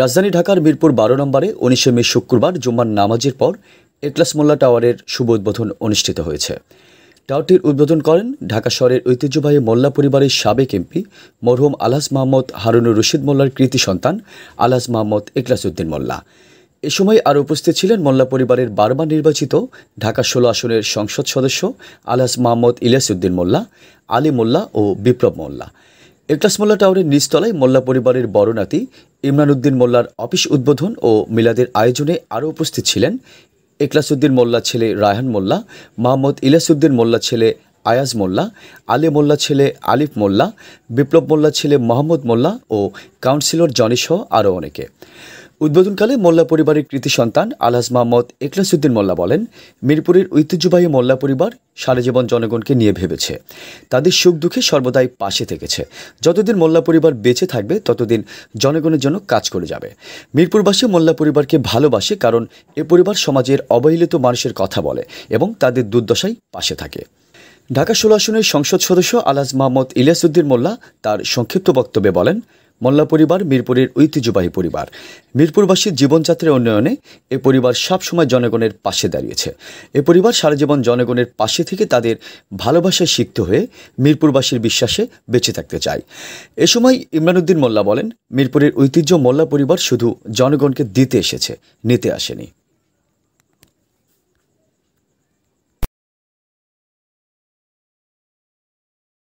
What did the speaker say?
রাজধানী ঢাকার মিরপুর বারো নম্বরে উনিশে মে শুক্রবার জুম্মার নামাজের পর একলাস মোল্লা টাওয়ারের শুভ উদ্বোধন অনুষ্ঠিত হয়েছে। টাওয়ারটির উদ্বোধন করেন ঢাকা শহরের ঐতিহ্যবাহী মোল্লা পরিবারের সাবেক এমপি মরহুম আলহাজ মোহাম্মদ হারুনুর রশিদ মোল্লার কৃতি সন্তান আলহাজ মোহাম্মদ একলাস উদ্দিন মোল্লা। এ সময় আরও উপস্থিত ছিলেন মোল্লা পরিবারের বারবার নির্বাচিত ঢাকা ষোলো আসনের সংসদ সদস্য আলহাজ মোহাম্মদ ইলিয়াস উদ্দিন মোল্লা, আলী মোল্লা ও বিপ্লব মোল্লা। একলাস মোল্লা টাওয়ারের নিচতলায় মোল্লা পরিবারের বড় নাতি ইমরান উদ্দিন মোল্লার অফিস উদ্বোধন ও মিলাদের আয়োজনে আরও উপস্থিত ছিলেন একলাসউদ্দিন মোল্লা ছেলে রায়হান মোল্লা মোহাম্মদ ইলাসউদ্দিন মোল্লা ছেলে আয়াজ মোল্লা, আলী মোল্লা ছেলে আলিফ মোল্লা, বিপ্লব মোল্লা ছেলে মোহাম্মদ মোল্লা ও কাউন্সিলর জনিসহ আরও অনেকে। উদ্বোধনকালে মোল্লা পরিবারের কৃতি সন্তান আলহাজ মোহাম্মদ একলাসউদ্দিন মোল্লা বলেন, মিরপুরের ঐতিহ্যবাহী মোল্লা পরিবার সারা জীবন জনগণকে নিয়ে ভেবেছে। তাদের সুখ দুঃখে সর্বদাই পাশে থেকেছে। যতদিন মোল্লা পরিবার বেঁচে থাকবে, ততদিন জনগণের জন্য কাজ করে যাবে। মিরপুরবাসী মোল্লা পরিবারকে ভালোবাসে কারণ এ পরিবার সমাজের অবহেলিত মানুষের কথা বলে এবং তাদের দুর্দশায় পাশে থাকে। ঢাকা ষোলো আসনের সংসদ সদস্য আলহাজ মোহাম্মদ ইলিয়াসউদ্দিন মোল্লা তার সংক্ষিপ্ত বক্তব্যে বলেন মোল্লা পরিবার, মিরপুরের ঐতিহ্যবাহী পরিবার। মিরপুরবাসীর জীবনযাত্রার উন্নয়নে এ পরিবার সবসময় জনগণের পাশে দাঁড়িয়েছে। এ পরিবার সারা জীবন জনগণের পাশে থেকে তাদের ভালোবাসায় সিক্ত হয়ে মিরপুরবাসীর বিশ্বাসে বেঁচে থাকতে চায়। এ সময় ইমরান উদ্দিন মোল্লা বলেন, মিরপুরের ঐতিহ্য মোল্লা পরিবার শুধু জনগণকে দিতে এসেছে, নিতে আসেনি।